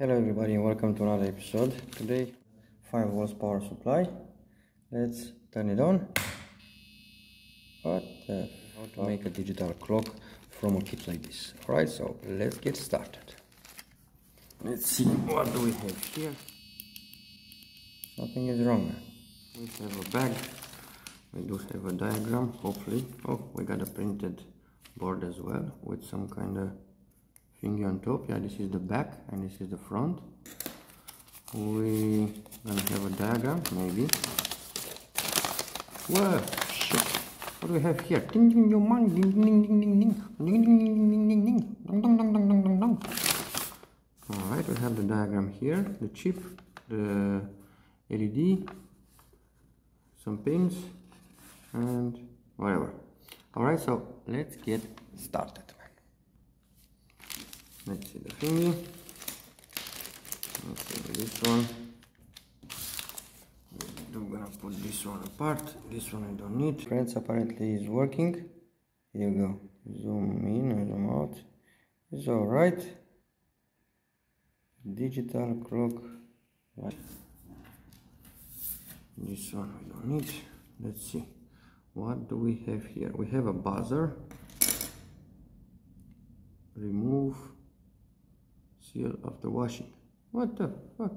Hello everybody and welcome to another episode. Today 5 volts power supply. Let's turn it on. What the how to make a digital clock from a kit like this. Alright, so let's get started. Let's see what do we have here. Something is wrong. We have a bag. We do have a diagram, hopefully. Oh, we got a printed board as well with some kind of thingy on top yeah this is the back and this is the front we gonna have a diagram maybe whoa shit what do we have here ding ding your money ding ding ding ding ding ding ding ding ding ding ding dong dong dong dong dong dong dong all right we have the diagram here the chip the led some pins and whatever all right so let's get started let's see the thingy let's see this one. I'm gonna put this one apart. This one I don't need. Friends apparently is working. Here you go. Zoom in and zoom out. It's all right. Digital clock. This one we don't need. Let's see. What do we have here? We have a buzzer. Remove seal after washing. What the fuck?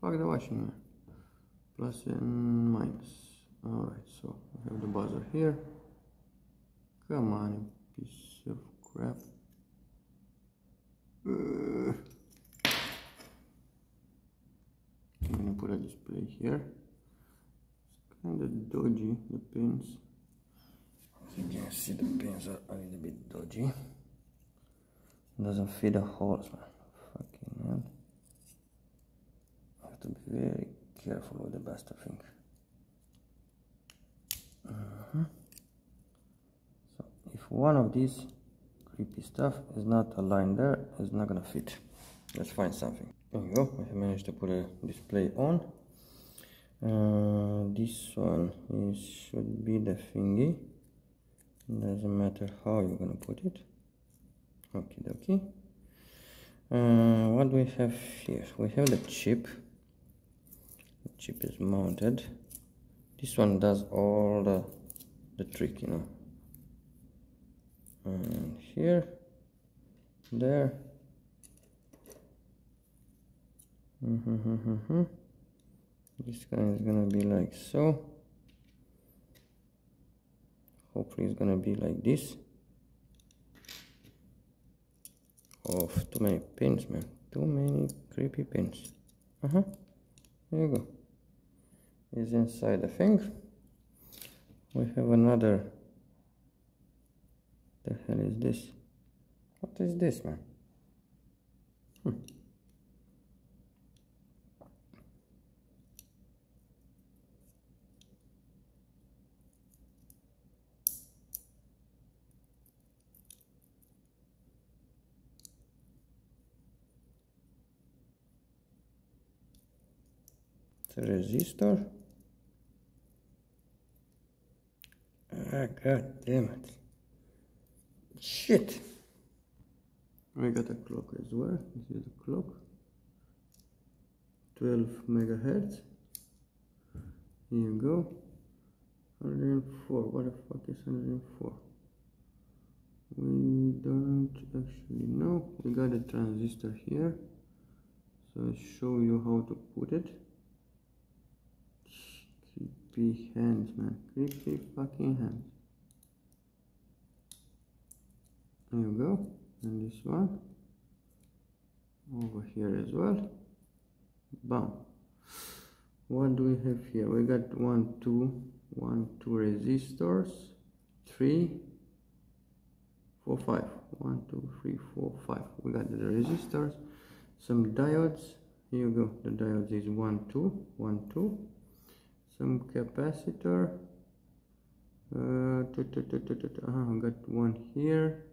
Fuck the washing Plus and minus. Alright, so we have the buzzer here. Come on, piece of crap. Uh, I'm gonna put a display here. It's kind of dodgy, the pins. As you can see the pins are a little bit dodgy doesn't fit the holes man. Fucking hell. Have to be very careful with the best I think uh -huh. so if one of these creepy stuff is not aligned there it's not gonna fit. Let's find something. There we go. I managed to put a display on. Uh, this one is should be the thingy. Doesn't matter how you're gonna put it. Okay okay. Uh, what do we have here? We have the chip. The chip is mounted. This one does all the the trick you know. And here there. Mm -hmm, this guy is gonna be like so. Hopefully it's gonna be like this of too many pins man. Too many creepy pins. Uh-huh. There you go. Is inside the thing. We have another. The hell is this? What is this man? Hmm. Resistor ah god damn it. Shit. I got a clock as well. This is the clock? 12 megahertz. Here you go. 104 what the fuck is 104 we don't actually know. We got a transistor here. So I'll show you how to put it creepy hands, man. Creepy fucking hands. There you go. And this one. Over here as well. Bam. What do we have here? We got one, two, one, two resistors. Three, four, five. One, two, three, four, five. We got the resistors. Some diodes. Here you go. The diodes is one, two, one, two some capacitor. Uh, uh, got one here.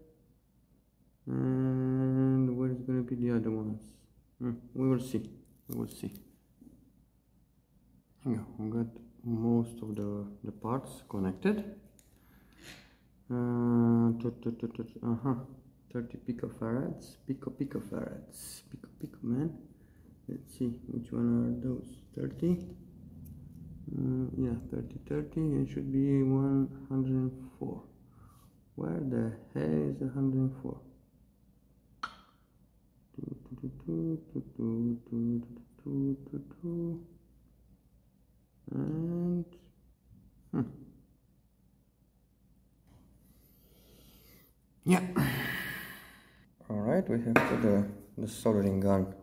And what is going to be the other ones? Hmm, we will see. We will see. Yeah, we got most of the the parts connected. Uh, uh -huh. 30 picofarads. Pico picofarads. Pico pico man. Let's see which one are those? 30 uh, yeah 30 30 it should be 104 where the hell is 104 and hmm. yeah. All right we have the, the soldering gun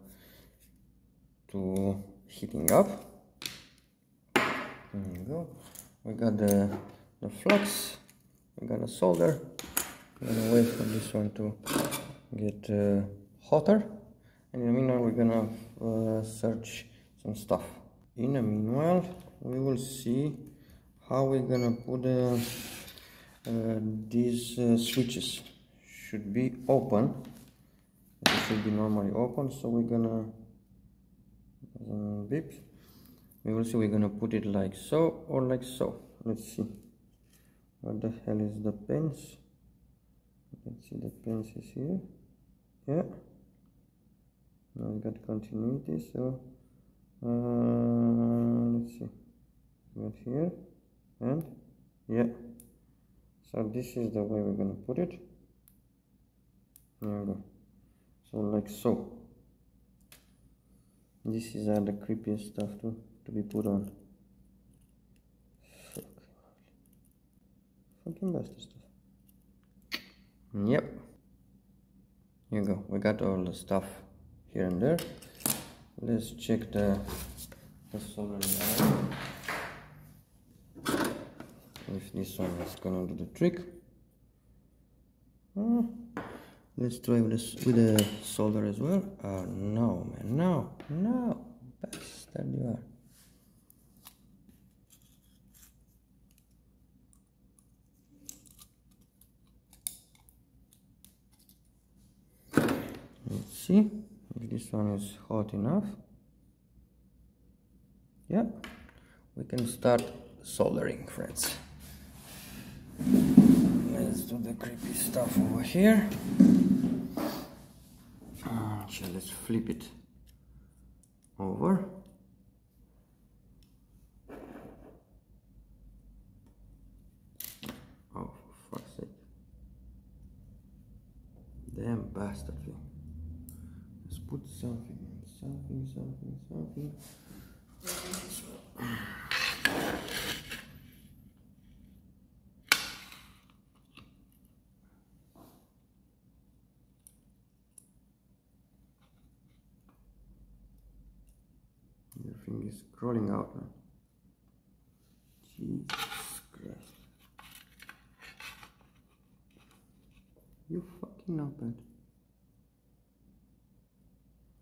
to heating up there you go. We got the the flux we got a solder. We're gonna wait for this one to get uh, hotter. And in the meanwhile we're gonna uh, search some stuff. In the meanwhile we will see how we're gonna put uh, uh these uh, switches. Should be open. It should be normally open so we're gonna uh, beep we will see we're gonna put it like so or like so. Let's see. What the hell is the pins? Let's see the pins is here. Yeah. Now we got continuity so uh, let's see. Right here and yeah. So this is the way we're gonna put it. There we go. So like so this is all the creepiest stuff to, to be put on. Fuck. fucking bastard stuff. Yep. Here you go. We got all the stuff here and there. Let's check the the iron if this one is gonna do the trick. Uh, let's try with this with the solder as well. Oh no man no no. Bastard you are. Let's see if this one is hot enough. Yeah we can start soldering friends. Let's do the creepy stuff over here so let's flip it over. Oh for fuck's sake. Damn bastard thing. Let's put something something something something Everything is crawling out, man. Jesus Christ. You fucking not bad.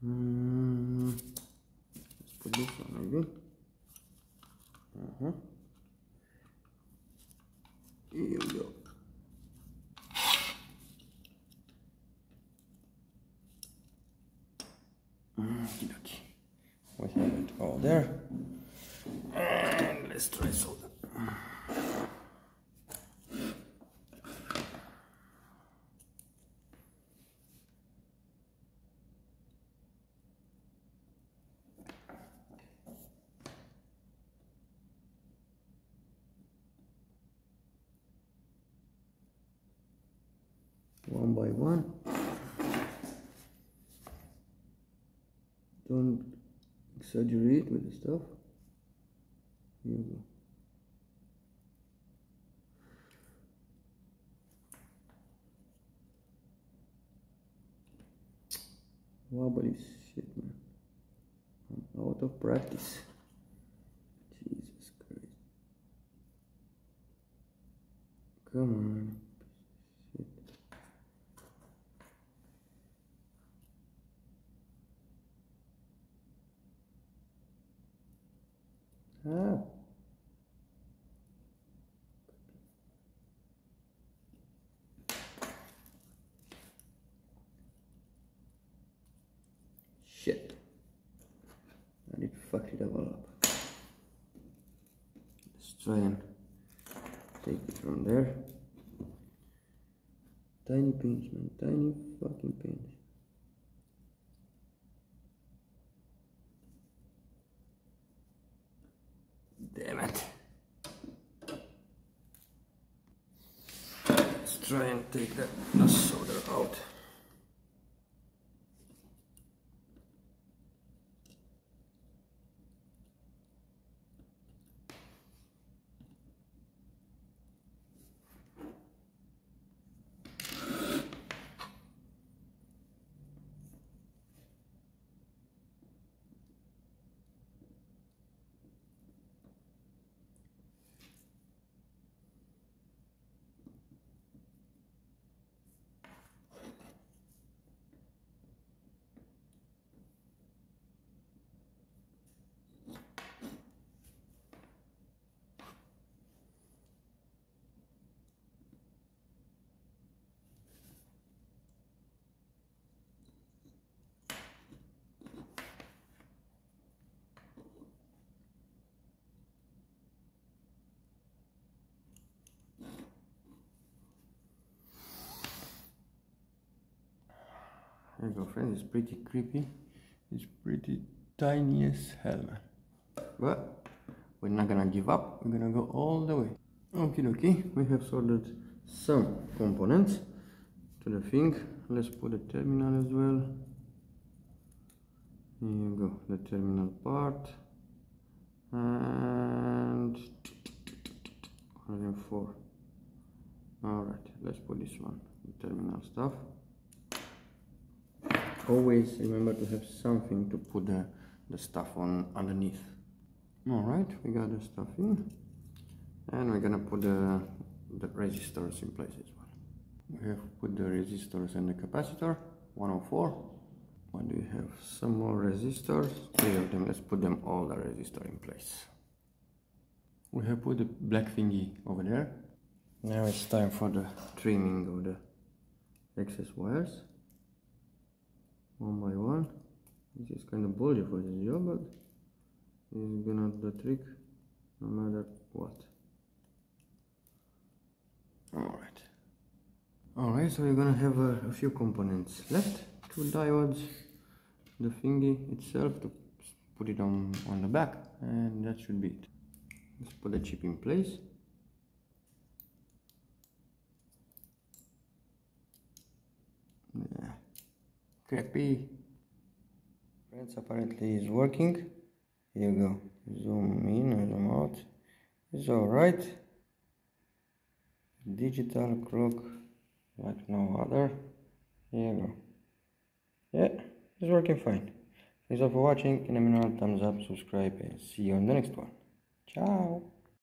Mm. Let's put this one maybe. Uh huh. Here we go. Mm, okay. We have it all there. And let's try solder. One by one. Don't exaggerate with the stuff. Here go. Wobbly shit, man. I'm out of practice. Jesus Christ. Come on. Shit. Ah. Shit. I need to fuck it all up. Let's try and take it from there. Tiny pins, man. Tiny fucking pins. Damn it. Let's try and take that solder out. There you go friends, it's pretty creepy. It's pretty tiny as hell man. But we're not gonna give up, we're gonna go all the way. Okay okay, we have soldered some components to the thing. Let's put the terminal as well. Here you go, the terminal part. And 104. Alright, let's put this one, the terminal stuff always remember to have something to put the, the stuff on underneath. All right we got the stuff in and we're gonna put the, the resistors in place as well. We have put the resistors and the capacitor 104 what do we have? Some more resistors. Three of them let's put them all the resistor in place. We have put the black thingy over there. Now it's time for the trimming of the excess wires one by one. This is kind of bulgy for this job but it's gonna do the trick no matter what. All right all right so you're gonna have a, a few components left two diodes. The thingy itself to put it on on the back and that should be it. Let's put the chip in place crappy friends apparently is working. Here you go. Zoom in and zoom out. It's all right. Digital clock like no other. Here you go. Yeah it's working fine. Thanks for watching. And a thumbs up subscribe and see you on the next one. Ciao